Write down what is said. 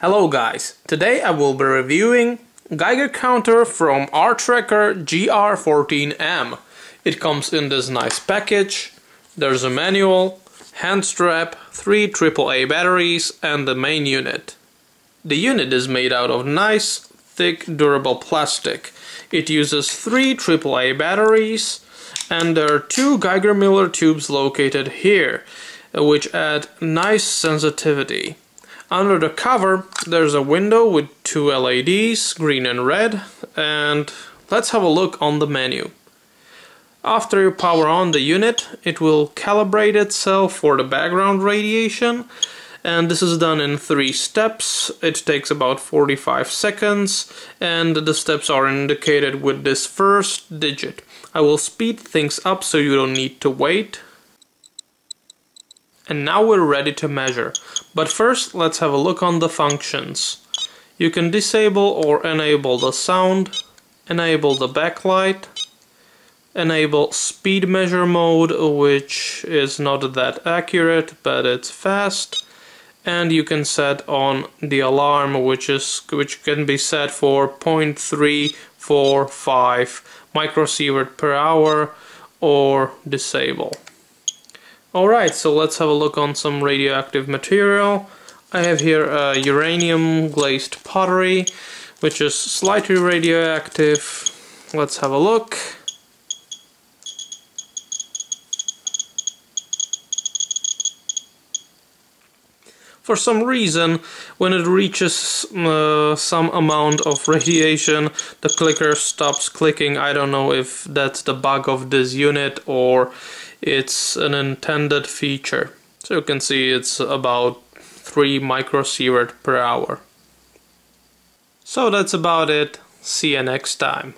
Hello guys, today I will be reviewing Geiger counter from R-Tracker GR14M. It comes in this nice package, there's a manual, hand strap, three AAA batteries and the main unit. The unit is made out of nice, thick, durable plastic. It uses three AAA batteries and there are two Geiger Müller tubes located here, which add nice sensitivity. Under the cover there's a window with two LEDs, green and red, and let's have a look on the menu. After you power on the unit, it will calibrate itself for the background radiation, and this is done in three steps. It takes about 45 seconds, and the steps are indicated with this first digit. I will speed things up so you don't need to wait. And now we're ready to measure. But first let's have a look on the functions. You can disable or enable the sound, enable the backlight, enable speed measure mode which is not that accurate but it's fast and you can set on the alarm which is which can be set for 0.345 microsievert per hour or disable. Alright, so let's have a look on some radioactive material. I have here a uranium glazed pottery, which is slightly radioactive. Let's have a look. For some reason, when it reaches uh, some amount of radiation, the clicker stops clicking. I don't know if that's the bug of this unit or it's an intended feature. So you can see it's about 3 microsievert per hour. So that's about it. See you next time.